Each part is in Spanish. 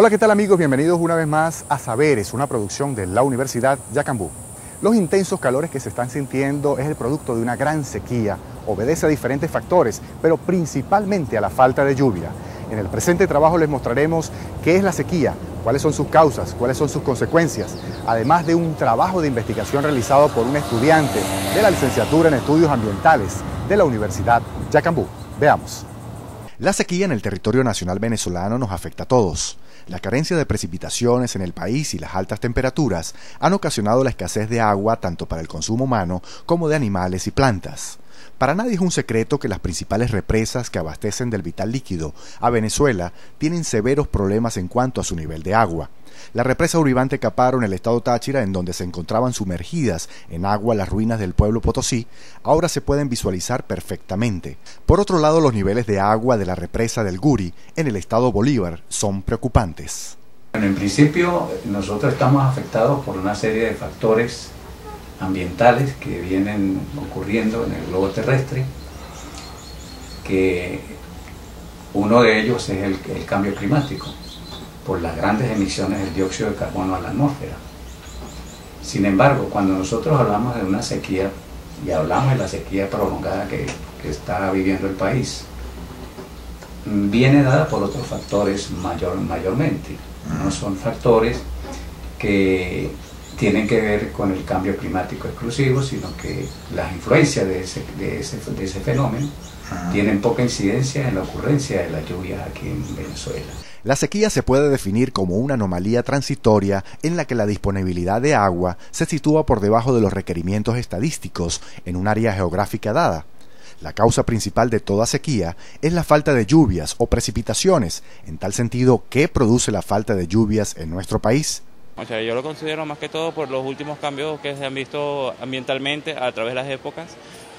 Hola, ¿qué tal amigos? Bienvenidos una vez más a Saberes, una producción de la Universidad Yacambú. Los intensos calores que se están sintiendo es el producto de una gran sequía, obedece a diferentes factores, pero principalmente a la falta de lluvia. En el presente trabajo les mostraremos qué es la sequía, cuáles son sus causas, cuáles son sus consecuencias, además de un trabajo de investigación realizado por un estudiante de la licenciatura en estudios ambientales de la Universidad Yacambú. Veamos. La sequía en el territorio nacional venezolano nos afecta a todos. La carencia de precipitaciones en el país y las altas temperaturas han ocasionado la escasez de agua tanto para el consumo humano como de animales y plantas. Para nadie es un secreto que las principales represas que abastecen del vital líquido a Venezuela tienen severos problemas en cuanto a su nivel de agua. La represa Uribante Caparo en el estado Táchira, en donde se encontraban sumergidas en agua las ruinas del pueblo Potosí, ahora se pueden visualizar perfectamente. Por otro lado, los niveles de agua de la represa del Guri en el estado Bolívar son preocupantes. en principio, nosotros estamos afectados por una serie de factores ambientales que vienen ocurriendo en el globo terrestre, que uno de ellos es el, cambio climático, por las grandes emisiones del dióxido de carbono a la atmósfera. Sin embargo, cuando nosotros hablamos de una sequía, y hablamos de la sequía prolongada que, que está viviendo el país, viene dada por otros factores mayor, mayormente. No son factores que tienen que ver con el cambio climático exclusivo, sino que las influencias de ese, de ese, de ese fenómeno tienen poca incidencia en la ocurrencia de las lluvias aquí en Venezuela. La sequía se puede definir como una anomalía transitoria en la que la disponibilidad de agua se sitúa por debajo de los requerimientos estadísticos en un área geográfica dada. La causa principal de toda sequía es la falta de lluvias o precipitaciones, en tal sentido, ¿qué produce la falta de lluvias en nuestro país? O sea, yo lo considero más que todo por los últimos cambios que se han visto ambientalmente a través de las épocas,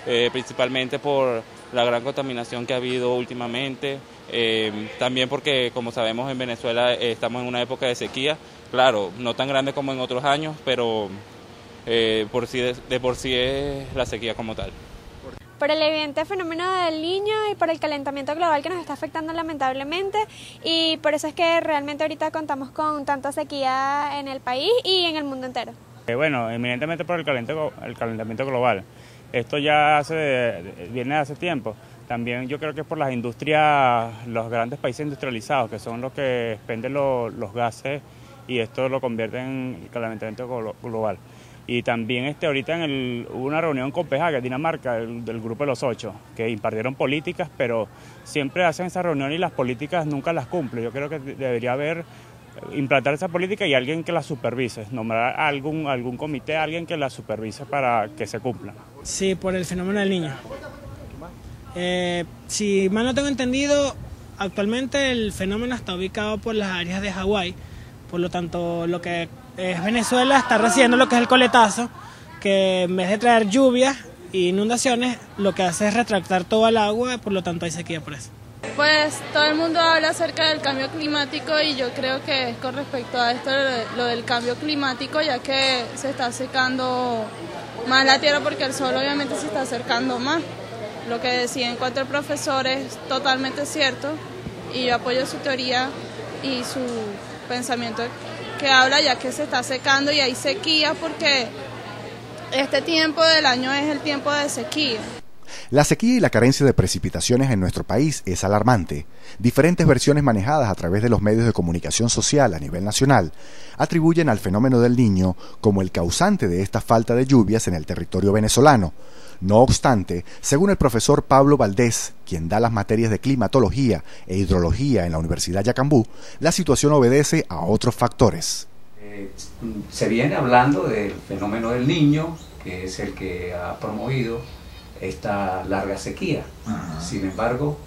eh, principalmente por la gran contaminación que ha habido últimamente, eh, también porque como sabemos en Venezuela eh, estamos en una época de sequía, claro, no tan grande como en otros años, pero por de por sí es la sequía como tal por el evidente fenómeno del niño y por el calentamiento global que nos está afectando lamentablemente y por eso es que realmente ahorita contamos con tanta sequía en el país y en el mundo entero. Eh, bueno, eminentemente por el calentamiento, el calentamiento global. Esto ya hace, viene de hace tiempo. También yo creo que es por las industrias, los grandes países industrializados, que son los que expenden los gases y esto lo convierte en calentamiento global. Y también este, ahorita en el, hubo una reunión en Copenhague, Dinamarca, del, grupo de los ocho, que impartieron políticas, pero siempre hacen esa reunión y las políticas nunca las cumplen. Yo creo que debería haber, implantar esa política y alguien que la supervise, nombrar algún, algún comité, alguien que la supervise para que se cumpla. Sí, por el fenómeno del niño. Eh, si mal no tengo entendido, actualmente el fenómeno está ubicado por las áreas de Hawái, por lo tanto lo que es Venezuela está recibiendo lo que es el coletazo, que en vez de traer lluvias e inundaciones, lo que hace es retractar todo el agua, por lo tanto hay sequía por eso. Pues todo el mundo habla acerca del cambio climático y yo creo que es con respecto a esto lo del cambio climático, ya que se está secando más la tierra porque el sol obviamente se está acercando más. Lo que decía en cuanto al profesor es totalmente cierto y yo apoyo su teoría y su pensamiento que habla ya que se está secando y hay sequía porque este tiempo del año es el tiempo de sequía. La sequía y la carencia de precipitaciones en nuestro país es alarmante. Diferentes versiones manejadas a través de los medios de comunicación social a nivel nacional atribuyen al fenómeno del niño como el causante de esta falta de lluvias en el territorio venezolano. No obstante, según el profesor Pablo Valdés, quien da las materias de climatología e hidrología en la Universidad Yacambú, la situación obedece a otros factores. Eh, se viene hablando del fenómeno del niño, que es el que ha promovido esta larga sequía. Ajá. Sin embargo,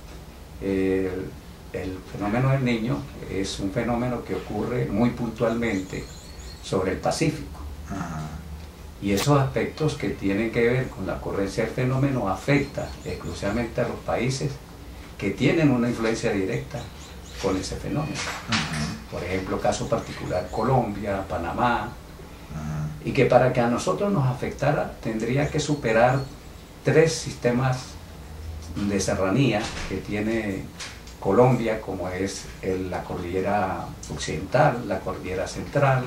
el, el, fenómeno del niño es un fenómeno que ocurre muy puntualmente sobre el Pacífico. Ajá. Y esos aspectos que tienen que ver con la ocurrencia del fenómeno afecta exclusivamente a los países que tienen una influencia directa con ese fenómeno. Ajá. Por ejemplo, caso particular Colombia, Panamá, y que para que a nosotros nos afectara tendría que superar tres sistemas de serranía que tiene Colombia, como es la cordillera occidental, la cordillera central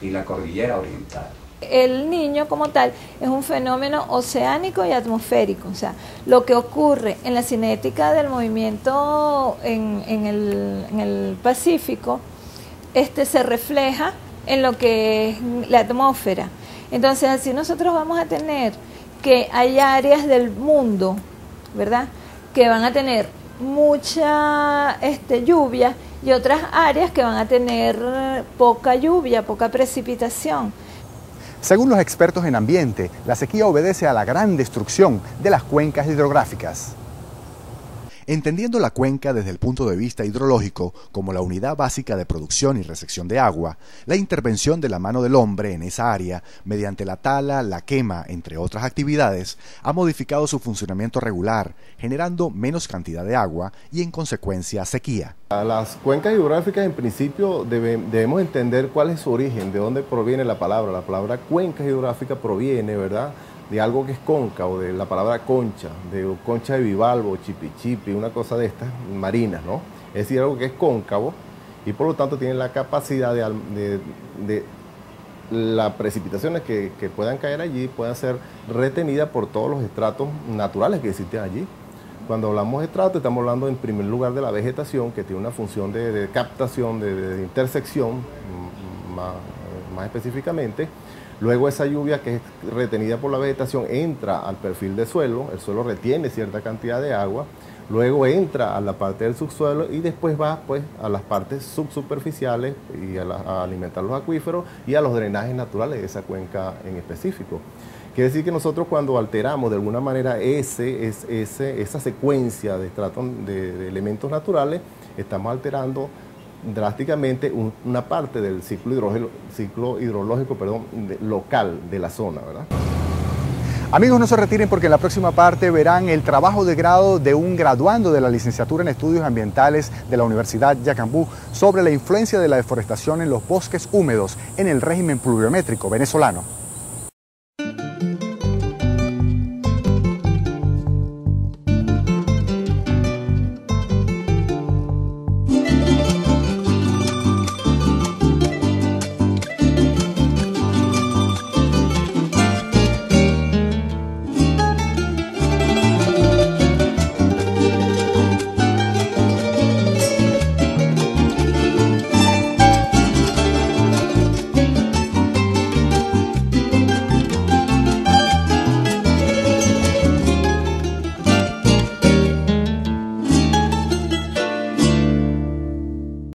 y la cordillera oriental. El niño como tal es un fenómeno oceánico y atmosférico, o sea, lo que ocurre en la cinética del movimiento en, el, en el, Pacífico este, se refleja en lo que es la atmósfera. Entonces, así nosotros vamos a tener que hay áreas del mundo, ¿verdad?, que van a tener mucha este, lluvia y otras áreas que van a tener poca lluvia, poca precipitación. Según los expertos en ambiente, la sequía obedece a la gran destrucción de las cuencas hidrográficas. Entendiendo la cuenca desde el punto de vista hidrológico como la unidad básica de producción y recepción de agua, la intervención de la mano del hombre en esa área, mediante la tala, la quema, entre otras actividades, ha modificado su funcionamiento regular, generando menos cantidad de agua y en consecuencia sequía. Las cuencas hidrográficas en principio debemos entender cuál es su origen, de dónde proviene la palabra. La palabra cuenca hidrográfica proviene, ¿verdad?, de algo que es cóncavo, de la palabra concha, de concha de bivalvo, chipichipi, una cosa de estas, marinas, ¿no? Es decir, algo que es cóncavo y por lo tanto tiene la capacidad de, las precipitaciones que, puedan caer allí puedan ser retenidas por todos los estratos naturales que existen allí. Cuando hablamos de estrato estamos hablando en primer lugar de la vegetación que tiene una función de, captación, de, intersección más específicamente, Luego esa lluvia que es retenida por la vegetación entra al perfil de suelo, el suelo retiene cierta cantidad de agua, luego entra a la parte del subsuelo y después va pues a las partes subsuperficiales y a, alimentar los acuíferos y a los drenajes naturales de esa cuenca en específico. Quiere decir que nosotros cuando alteramos de alguna manera ese, ese, esa secuencia de, de, de elementos naturales, estamos alterando drásticamente una parte del ciclo, hidrológico, ciclo hidrológico perdón, local de la zona. ¿verdad? Amigos, no se retiren porque en la próxima parte verán el trabajo de grado de un graduando de la licenciatura en estudios ambientales de la Universidad Yacambú sobre la influencia de la deforestación en los bosques húmedos en el régimen pluviométrico venezolano.